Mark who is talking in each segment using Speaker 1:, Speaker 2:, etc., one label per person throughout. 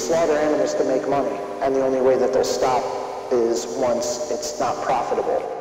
Speaker 1: slaughter animals to make money, and the only way that they'll stop is once it's not profitable.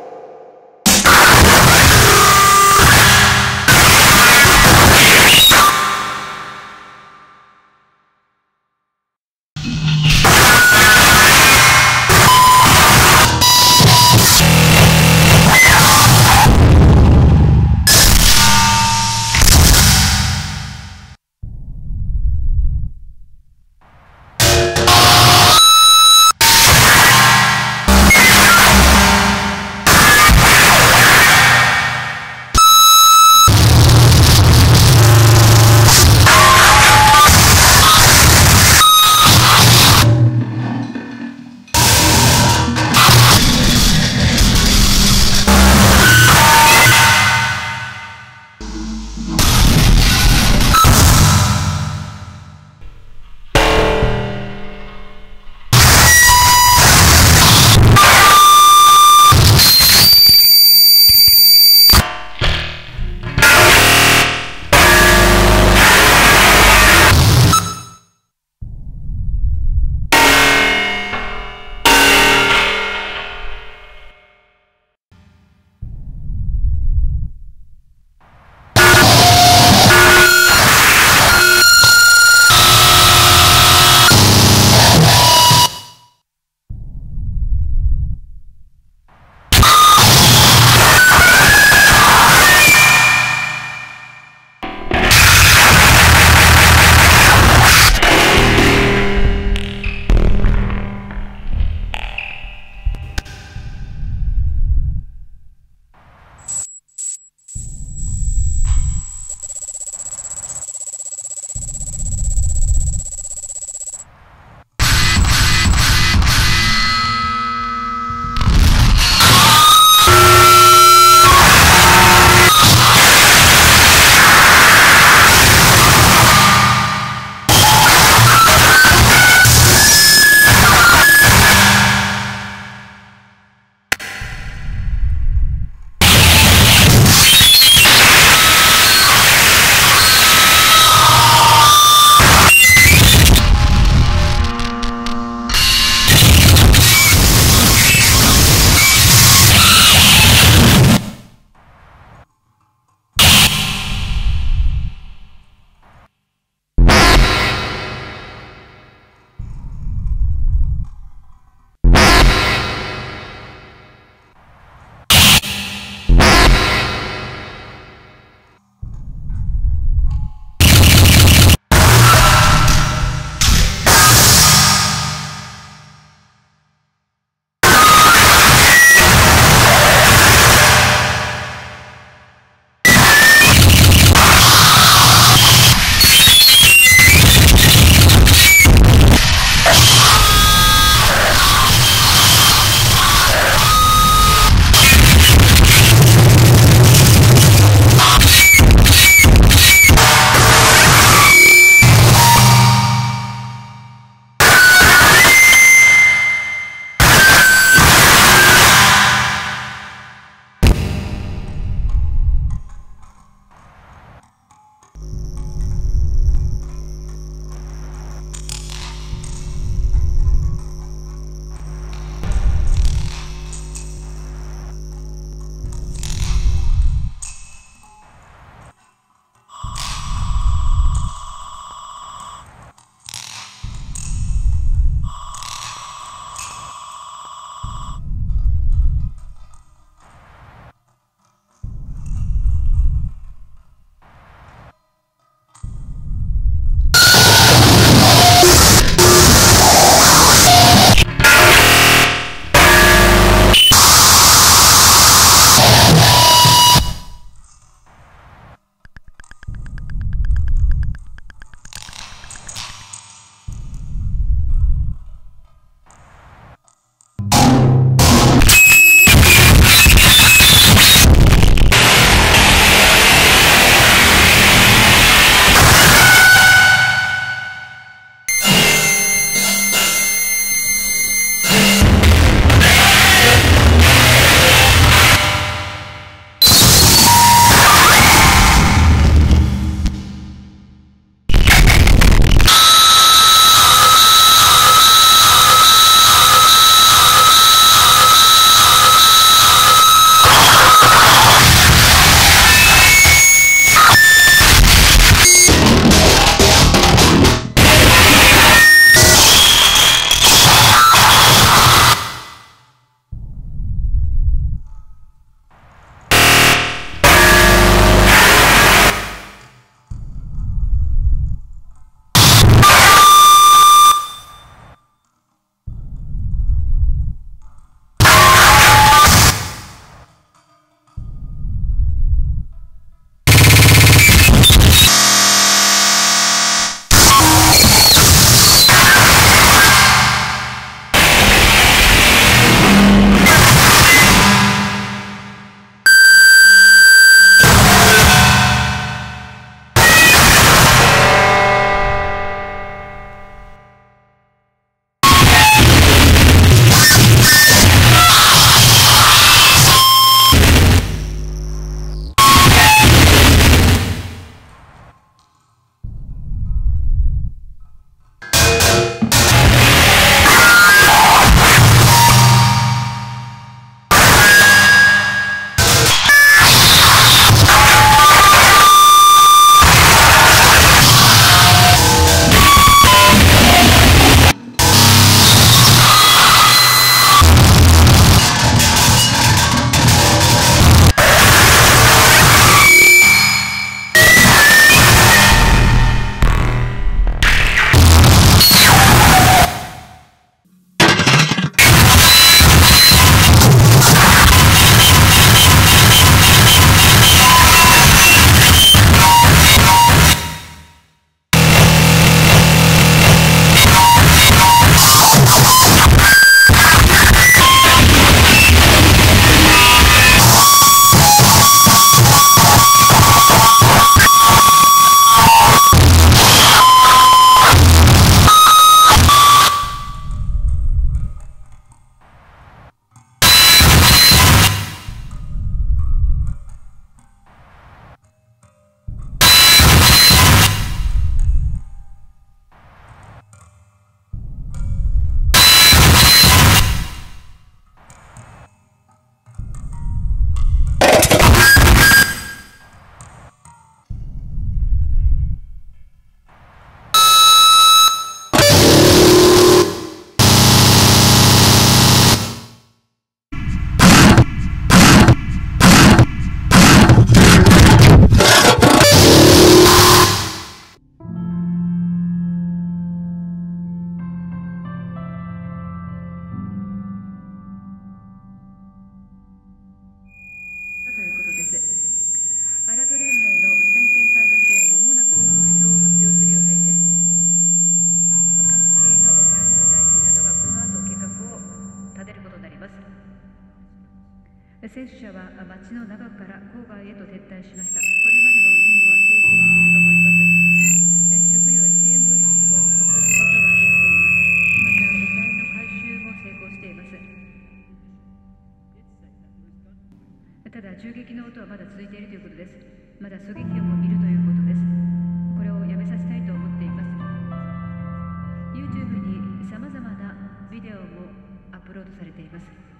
Speaker 2: Gracias.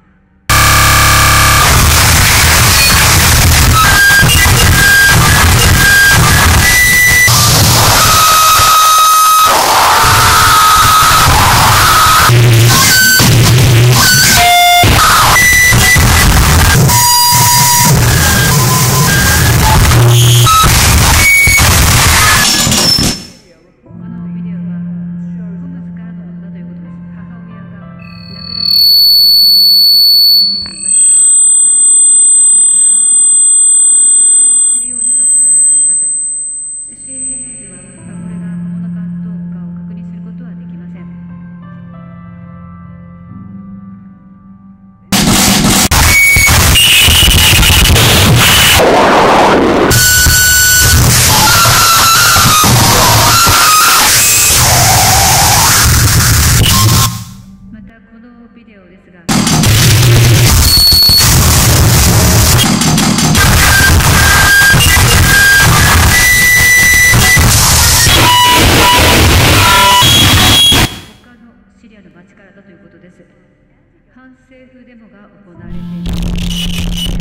Speaker 2: デモが行われています。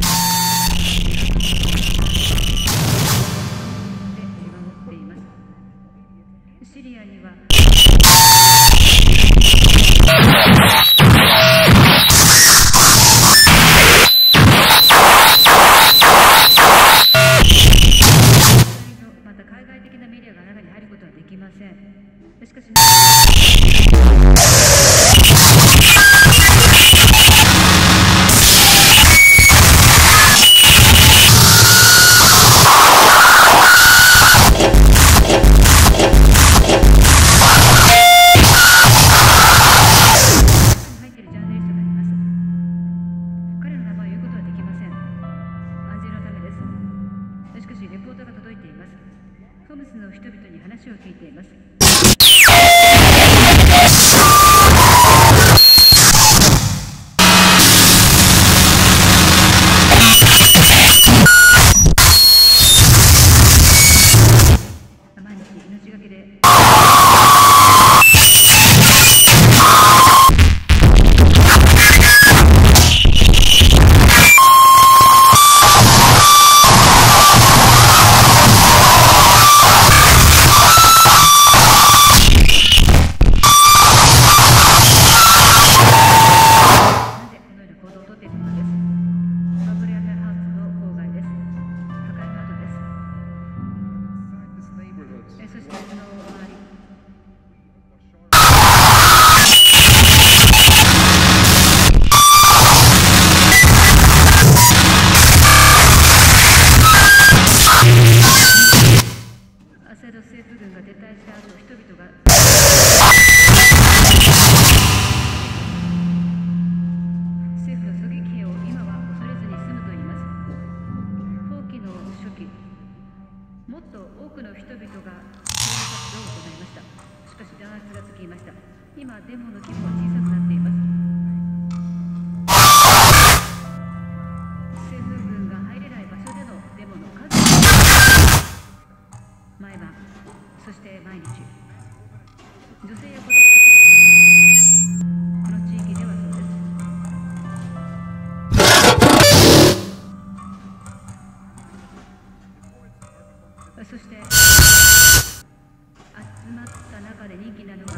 Speaker 2: そして集まった中で人気なのが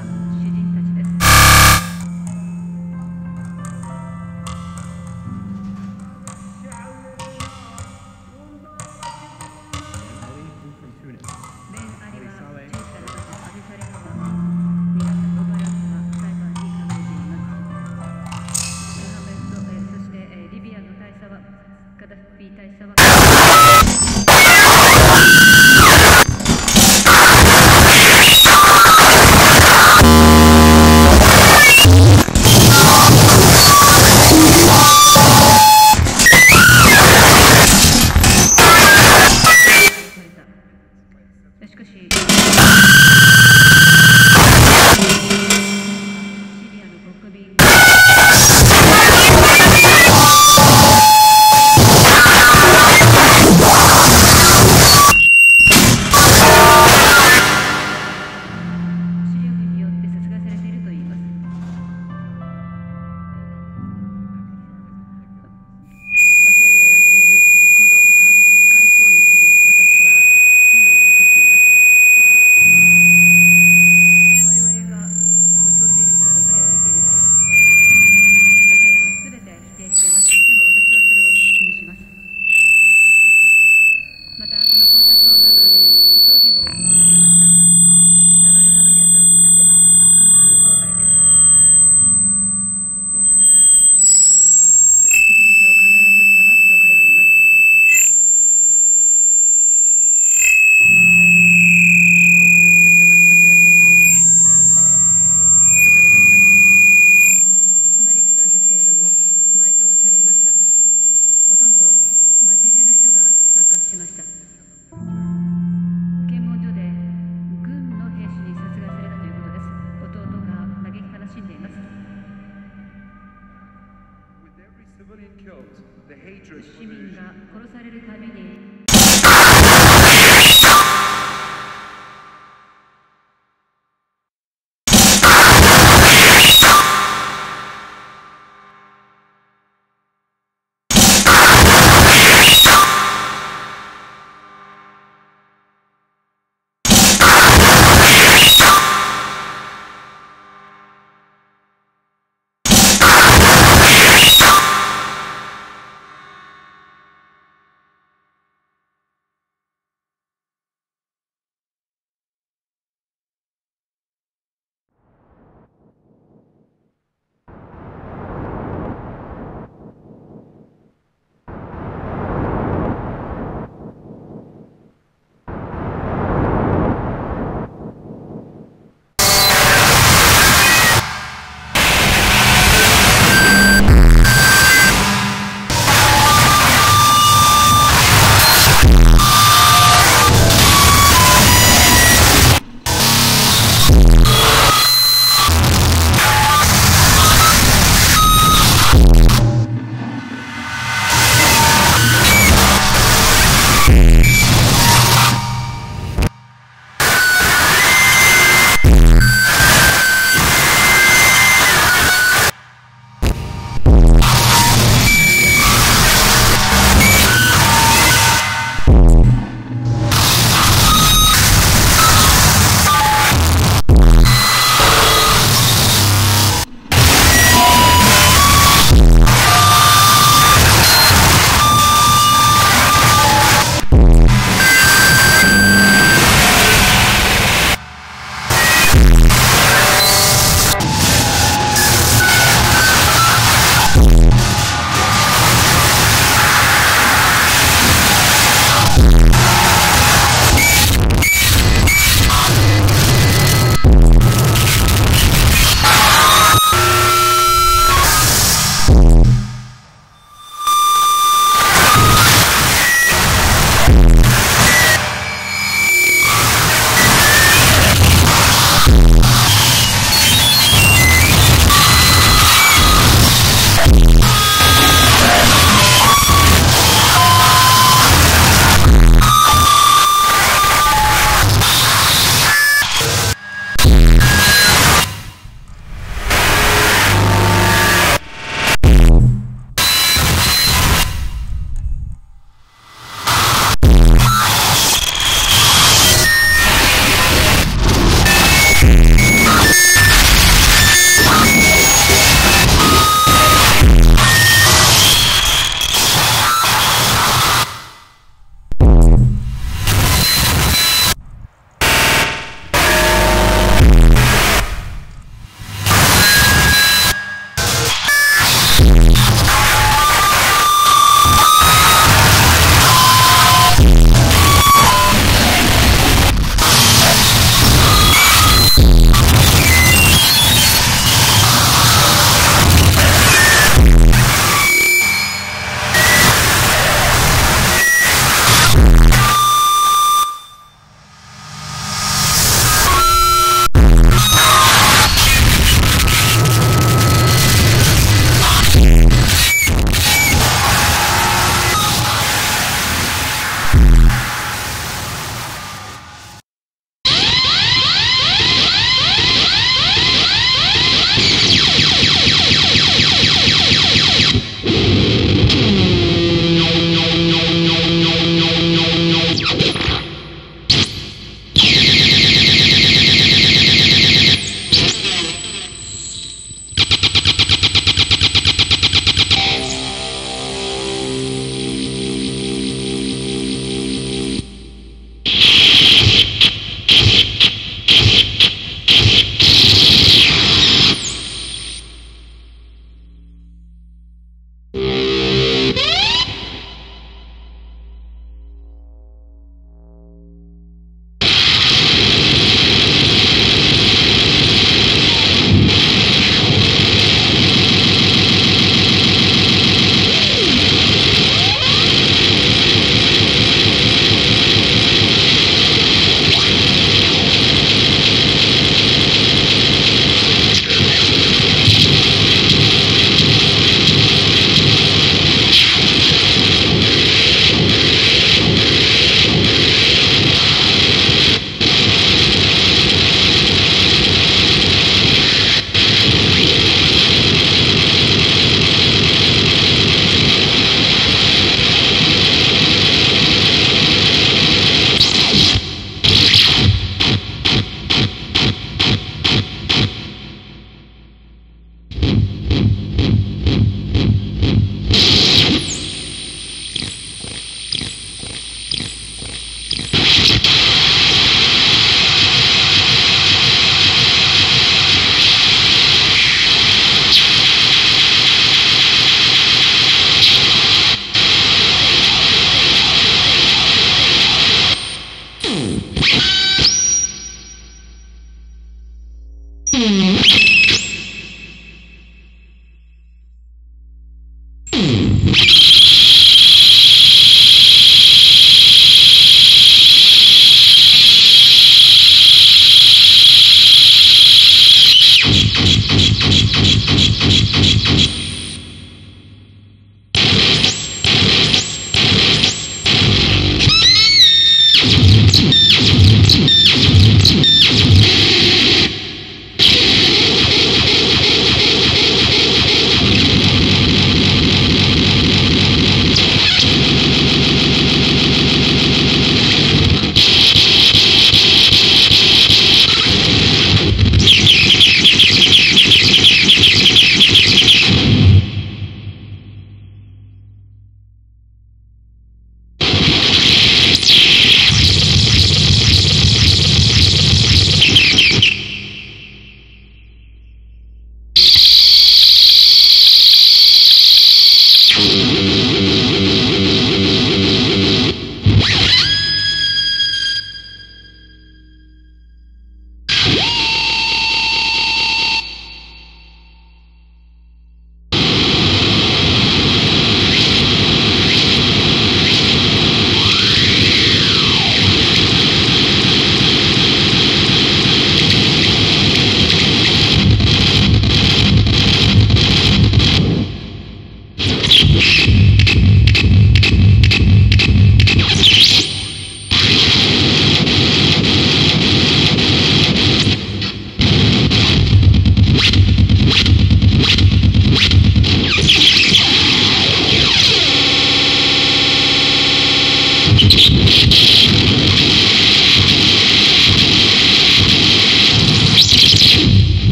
Speaker 2: 葬